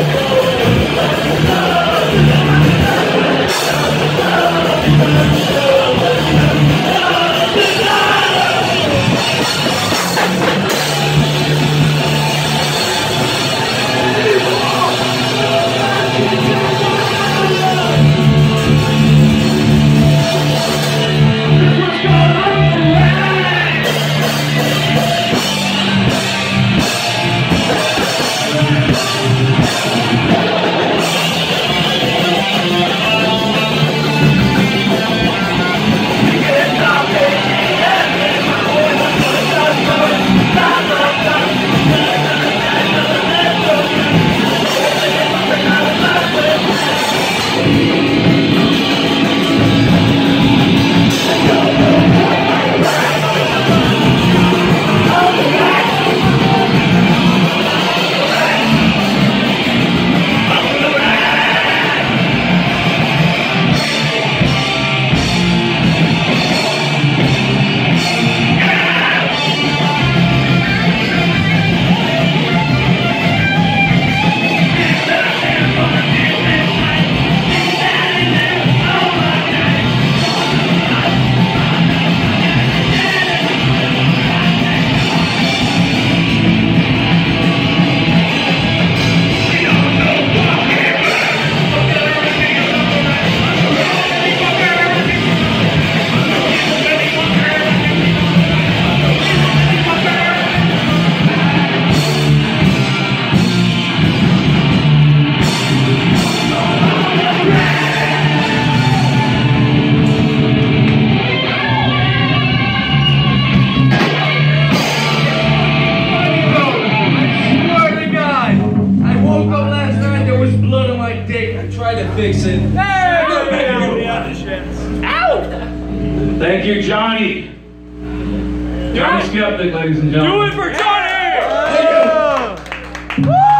Thank to fix it. Thank you, Johnny. Johnny Skeptic, ladies and gentlemen. Do it for Johnny! Woo!